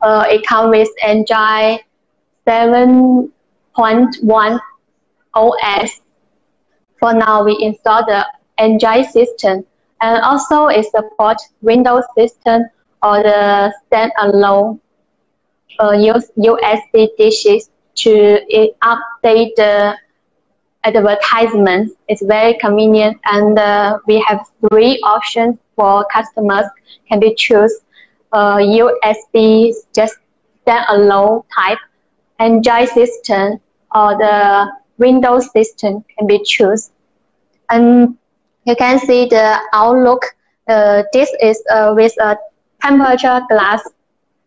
uh, it comes with Android 7.1 OS. For now, we install the Android system and also it supports Windows system or the standalone uh, use USB dishes to update the advertisements. It's very convenient and uh, we have three options for customers can be choose uh, USB just standalone type, Android system or the Windows system can be choose. And you can see the outlook. Uh, this is uh, with a temperature glass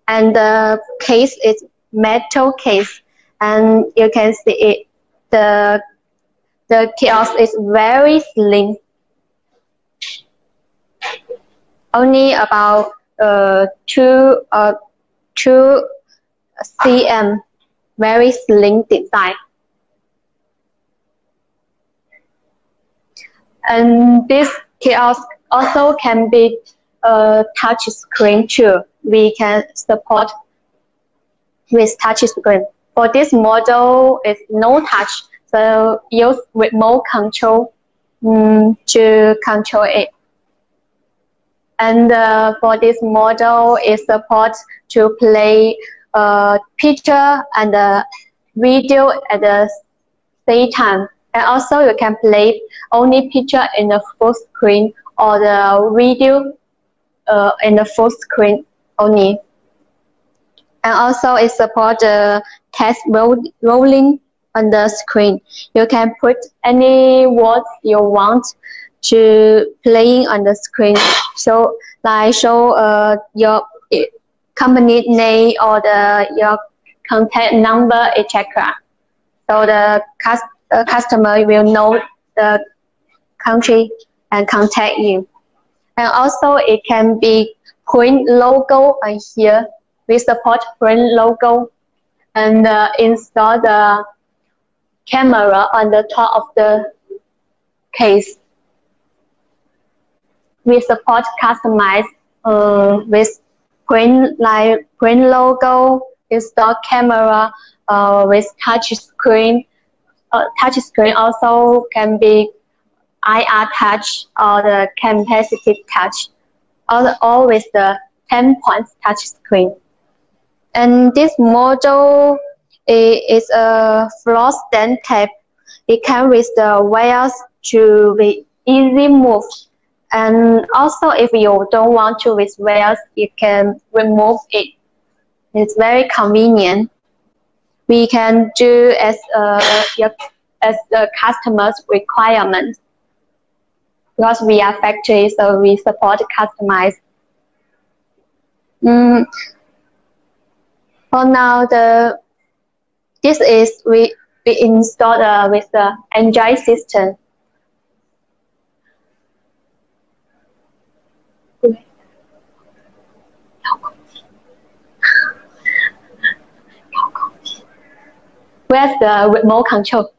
and the case is metal case and you can see it the the kiosk is very slim only about two uh, two cm very slim design and this kiosk also can be a touch screen too we can support with touch screen. For this model, it's no touch, so use remote control um, to control it. And uh, for this model, it supports to play uh, picture and uh, video at the same time. And also you can play only picture in the full screen or the video uh, in the full screen only. And also it supports the text roll rolling on the screen. You can put any words you want to playing on the screen. So like show uh, your company name or the your contact number, etc. So the, cus the customer will know the country and contact you. And also it can be print logo on here. We support print logo and uh, install the camera on the top of the case. We support customize uh, with print like print logo, install camera uh, with touch screen. Uh, touch screen also can be IR touch or the capacitive touch all, all with the 10 points touch screen. And this model is a floor stand type. It can with the wires to be easy move. And also if you don't want to with wires, you can remove it. It's very convenient. We can do as uh, as the customer's requirement because we are factory, so we support customize. Mm. For now, the this is we we installed uh, with the Android system. Where's the remote control?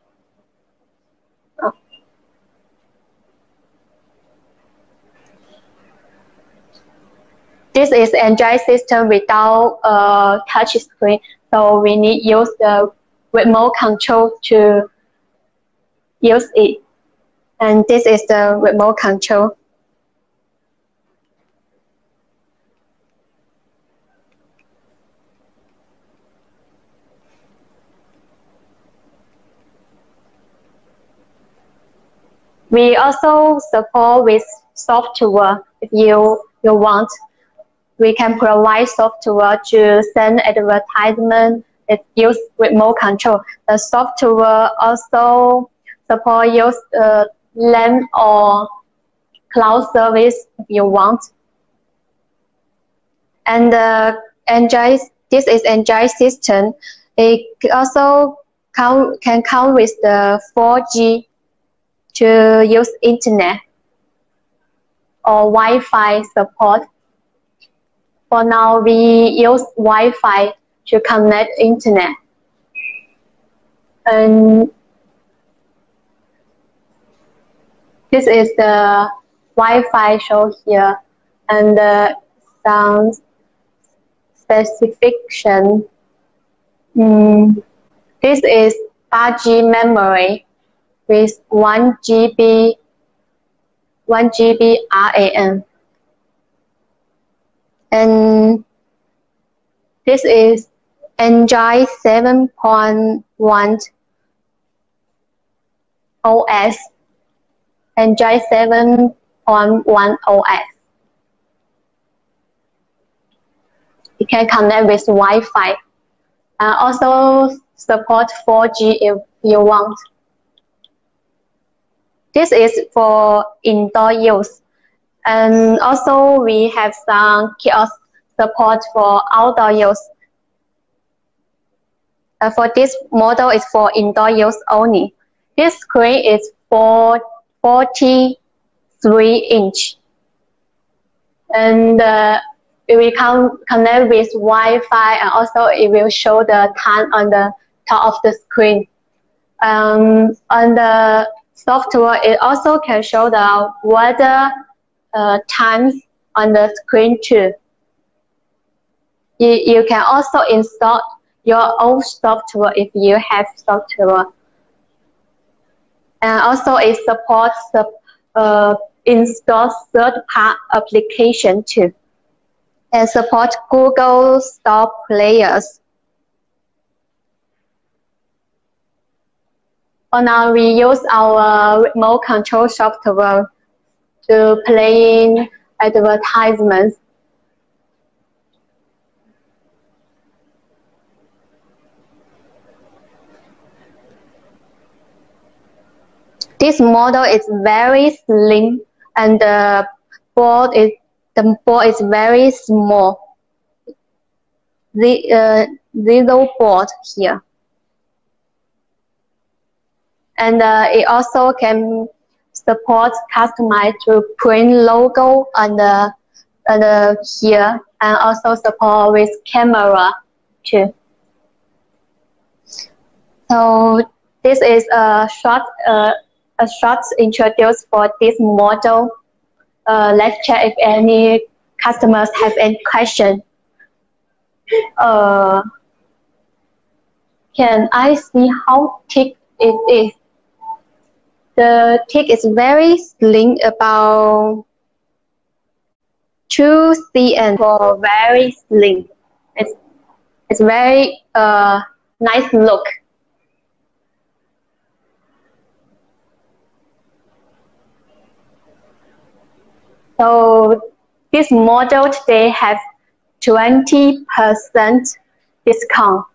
This is Android system without a touch screen, so we need use the remote control to use it. And this is the remote control. We also support with software if you, you want we can provide software to send advertisement. It use remote control. The software also support use uh, LAN or cloud service if you want. And uh, this is Android system. It also count, can count with the 4G to use internet or Wi-Fi support for now, we use Wi-Fi to connect internet. And this is the Wi-Fi show here, and the sound specification. Mm, this is 8G memory with 1 GB 1 GB RAM. And this is Android 7.1 OS. Android 7.1 OS. You can connect with Wi-Fi. Uh, also support 4G if you want. This is for indoor use. And also we have some kiosk support for outdoor use. Uh, for this model is for indoor use only. This screen is for 43 inch. And uh, it will come, connect with Wi-Fi and also it will show the time on the top of the screen. Um, on the software, it also can show the weather uh, times on the screen too. You, you can also install your own software if you have software. And also it supports the uh, install third-party application too. And support Google Store players. For now, we use our remote control software to playing advertisements. This model is very slim and the board is the board is very small. The uh, zero board here and uh, it also can support customize to print logo on the, on the here and also support with camera too. So this is a short uh, a short introduce for this model. Uh, let's check if any customers have any question. Uh, can I see how thick it is? The tick is very slim, about 2 cm for very slim. It's, it's very uh, nice look. So this model today have 20% discount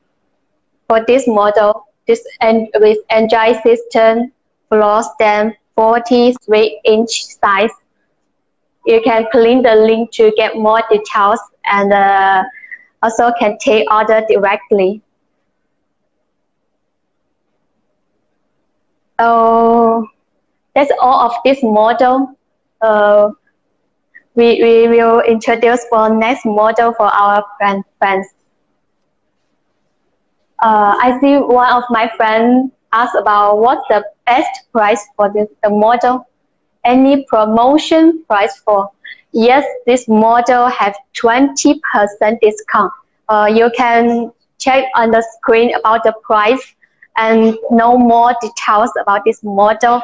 for this model. This and with Android system floor than 43 inch size. You can click the link to get more details and uh, also can take order directly. So that's all of this model. Uh, we, we will introduce for next model for our friends. Uh, I see one of my friends asked about what's the best price for this, the model. Any promotion price for? Yes, this model have 20% discount. Uh, you can check on the screen about the price and know more details about this model